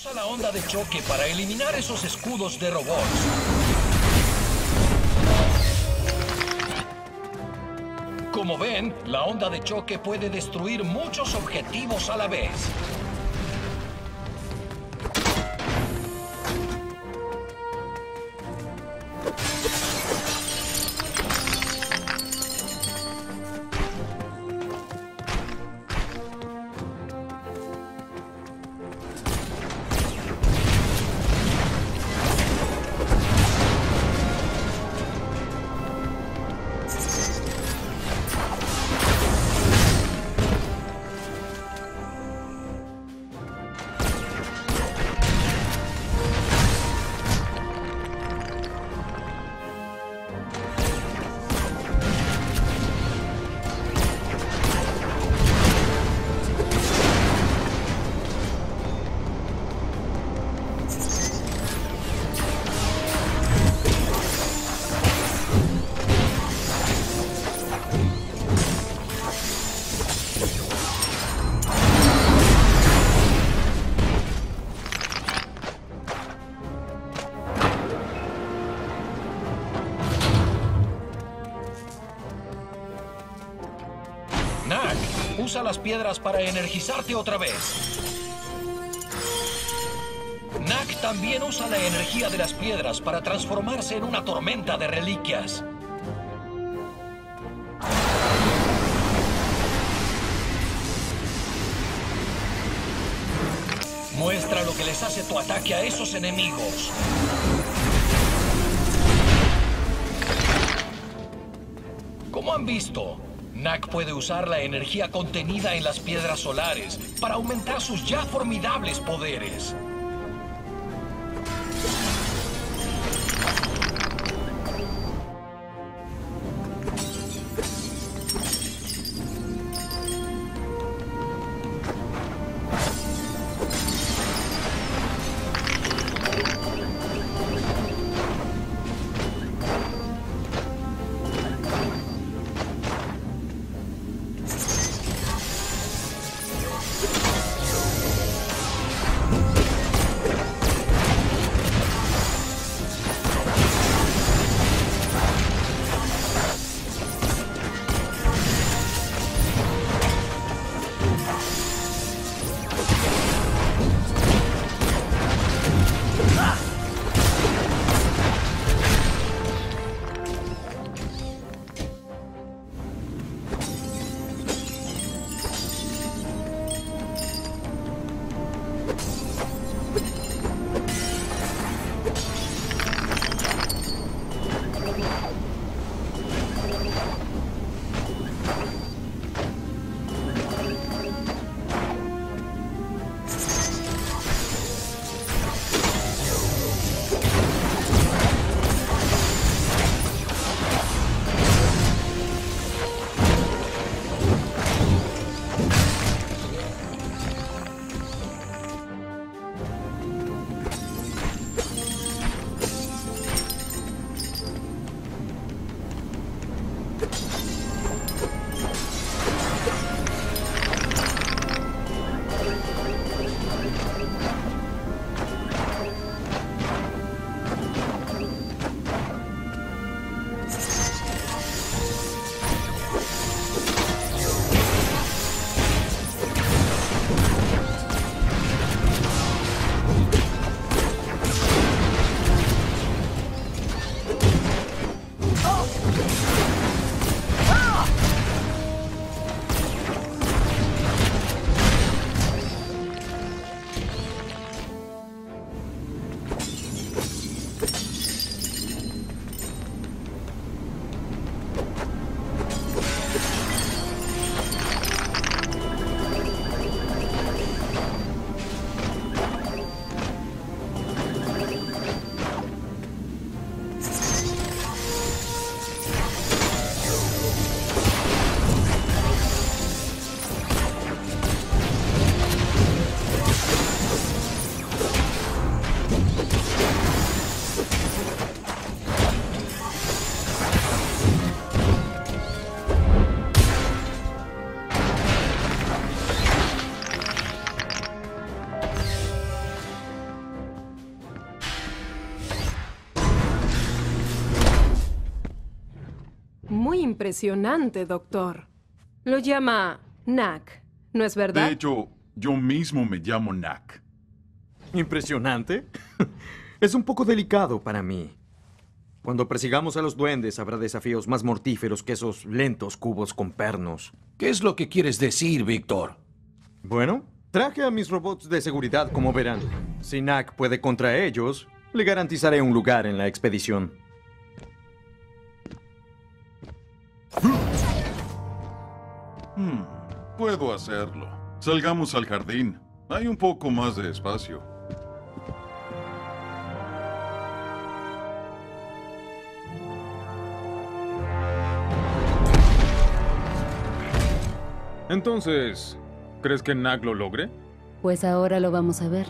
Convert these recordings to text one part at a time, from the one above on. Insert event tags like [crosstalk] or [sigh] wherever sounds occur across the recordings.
Usa la onda de choque para eliminar esos escudos de robots. Como ven, la onda de choque puede destruir muchos objetivos a la vez. Usa las piedras para energizarte otra vez. Knack también usa la energía de las piedras para transformarse en una tormenta de reliquias. Muestra lo que les hace tu ataque a esos enemigos. Como han visto, Knack puede usar la energía contenida en las piedras solares para aumentar sus ya formidables poderes. Impresionante, doctor. Lo llama Knack, ¿no es verdad? De hecho, yo mismo me llamo Knack. ¿Impresionante? [laughs] es un poco delicado para mí. Cuando persigamos a los duendes habrá desafíos más mortíferos que esos lentos cubos con pernos. ¿Qué es lo que quieres decir, Víctor? Bueno, traje a mis robots de seguridad, como verán. Si Knack puede contra ellos, le garantizaré un lugar en la expedición. Puedo hacerlo. Salgamos al jardín. Hay un poco más de espacio. Entonces, ¿crees que Nag lo logre? Pues ahora lo vamos a ver.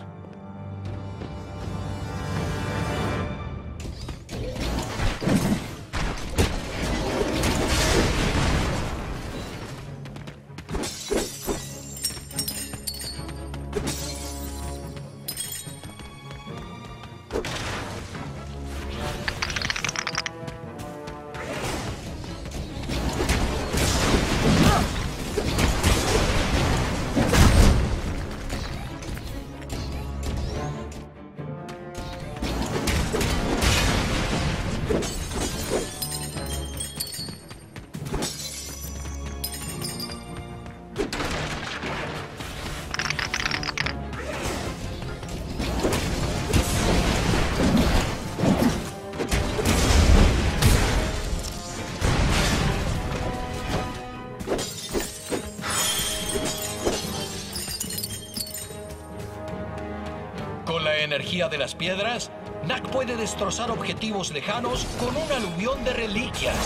De las piedras, Knack puede destrozar objetivos lejanos con un aluvión de reliquias.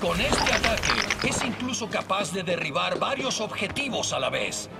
Con este ataque, es incluso capaz de derribar varios objetivos a la vez.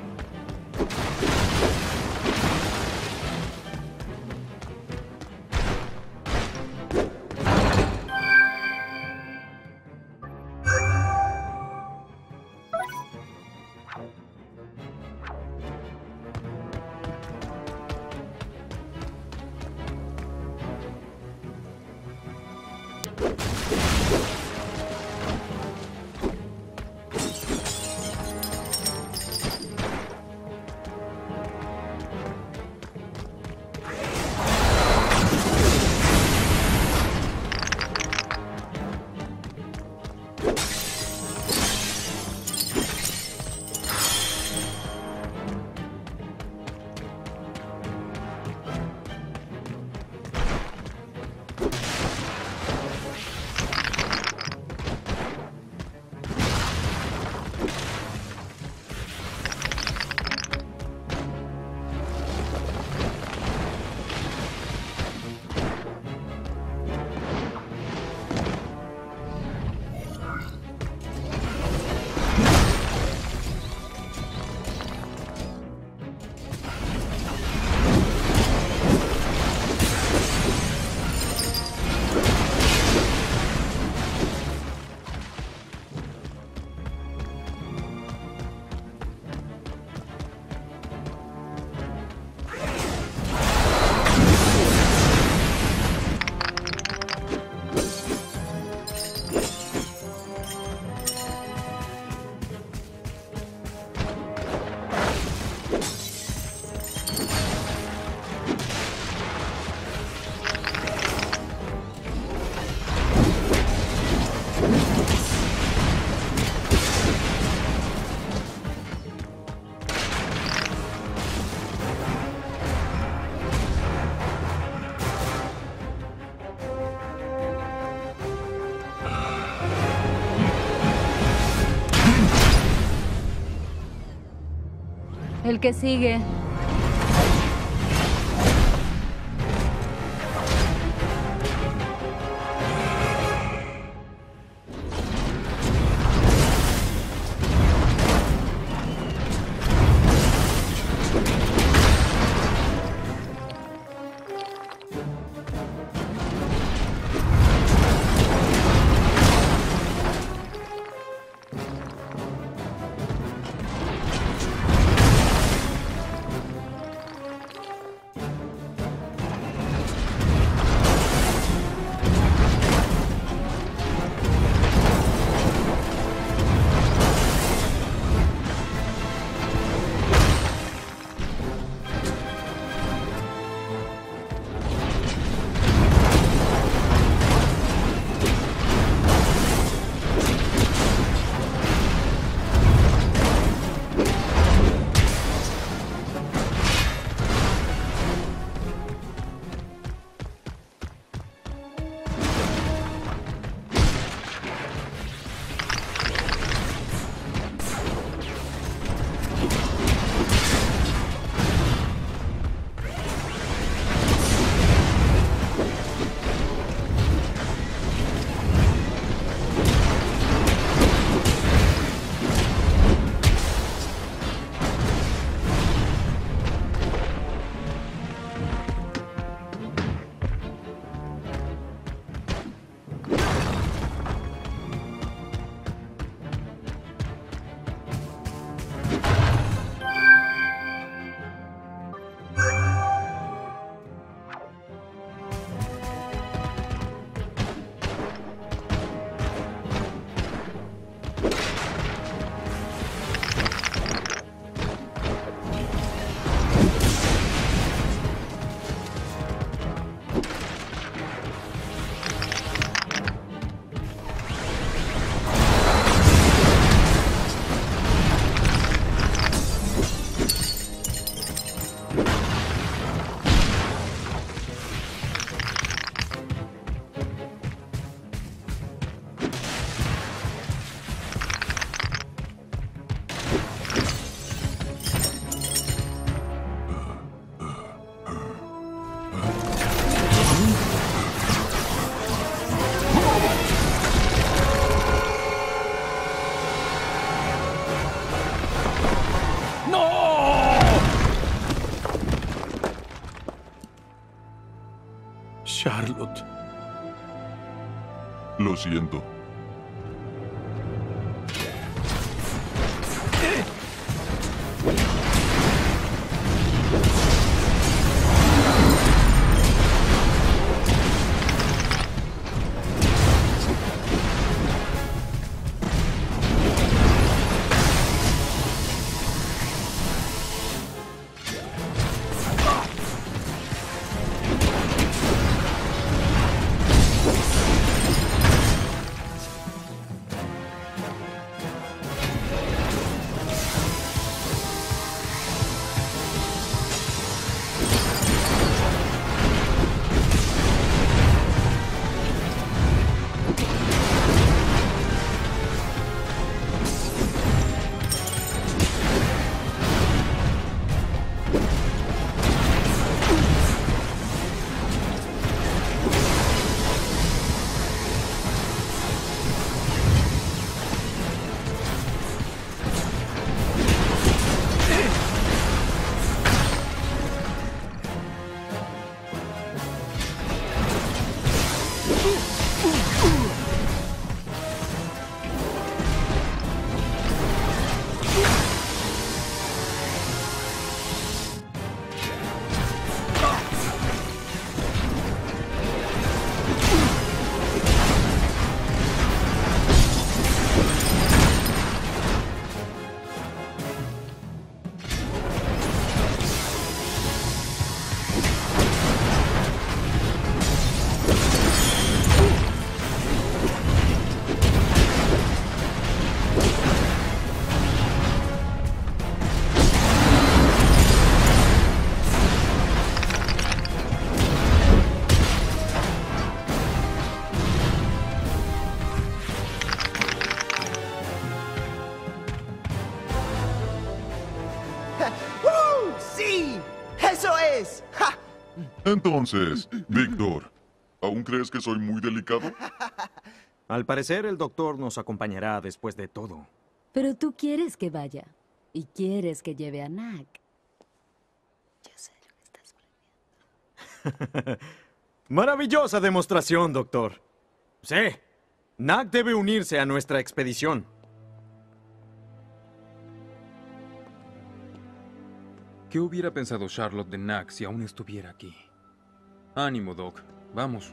El que sigue. Charlotte. Lo siento. Entonces, Víctor, ¿aún crees que soy muy delicado? [laughs] Al parecer, el doctor nos acompañará después de todo. Pero tú quieres que vaya. Y quieres que lleve a Nak. Yo sé lo que estás volviendo. [laughs] Maravillosa demostración, doctor. Sí, Nak debe unirse a nuestra expedición. ¿Qué hubiera pensado Charlotte de Knack si aún estuviera aquí? Ánimo, Doc. Vamos.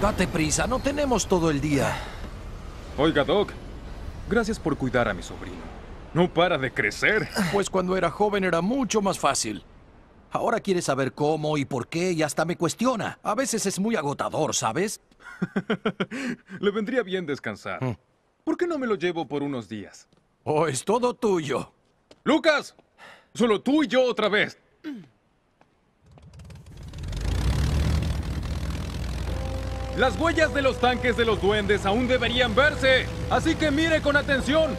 Date prisa, no tenemos todo el día. Oiga, Doc. Gracias por cuidar a mi sobrino. No para de crecer. Pues cuando era joven era mucho más fácil. Ahora quiere saber cómo y por qué y hasta me cuestiona. A veces es muy agotador, ¿sabes? [laughs] Le vendría bien descansar. Mm. ¿Por qué no me lo llevo por unos días? Oh, es todo tuyo. ¡Lucas! Solo tú y yo otra vez. Las huellas de los tanques de los duendes aún deberían verse. Así que mire con atención.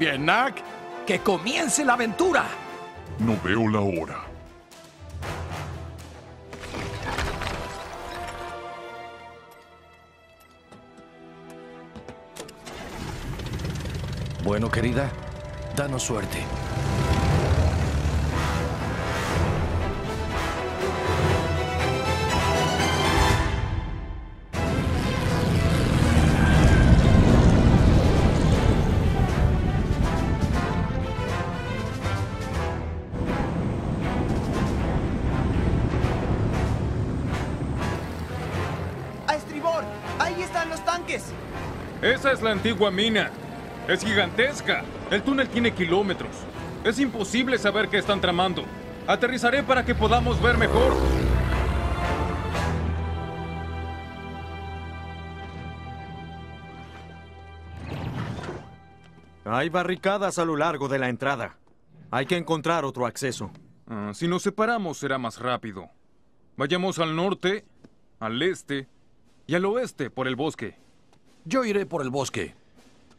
Bien, Nack. Que comience la aventura. No veo la hora. Bueno, querida, danos suerte. Es la antigua mina. Es gigantesca. El túnel tiene kilómetros. Es imposible saber qué están tramando. Aterrizaré para que podamos ver mejor. Hay barricadas a lo largo de la entrada. Hay que encontrar otro acceso. Ah, si nos separamos será más rápido. Vayamos al norte, al este y al oeste por el bosque. Yo iré por el bosque.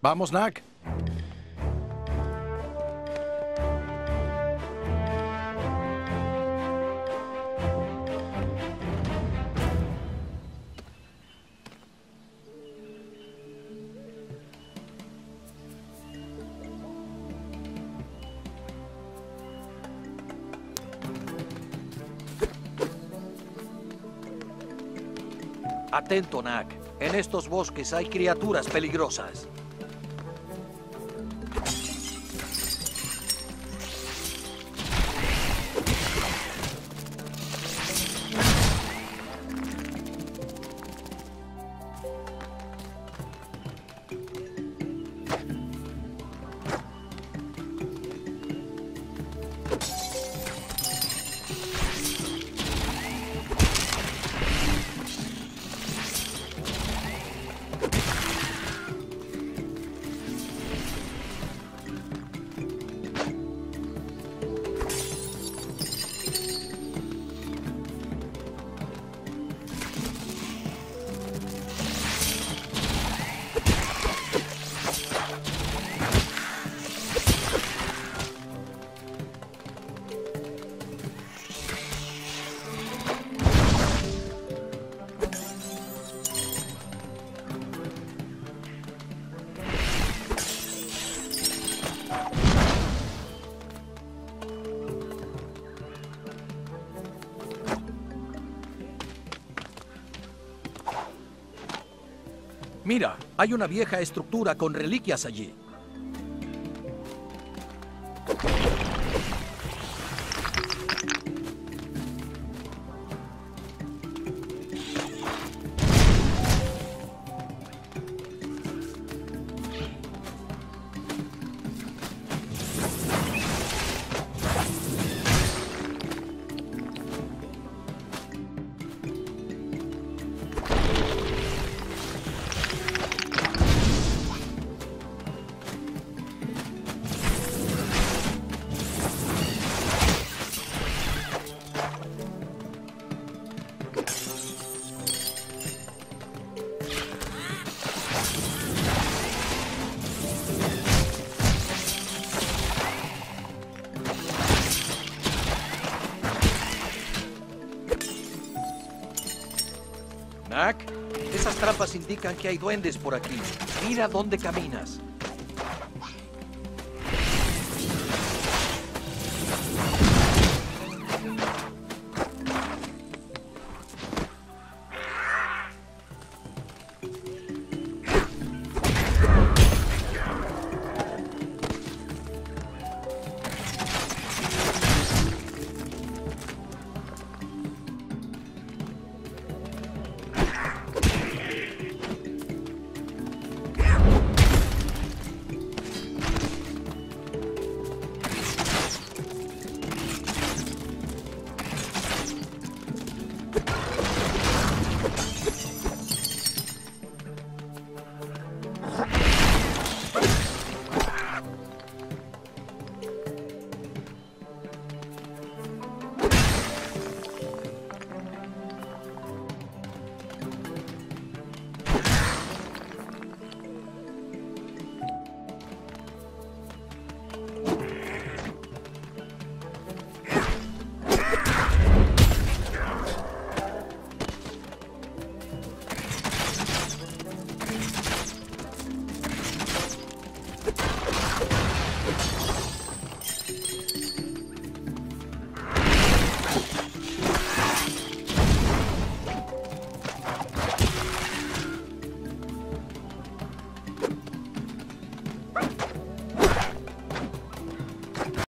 ¿Vamos, Nak? Atento, Nak. En estos bosques hay criaturas peligrosas. Mira, hay una vieja estructura con reliquias allí. Trampas indican que hay duendes por aquí. Mira dónde caminas.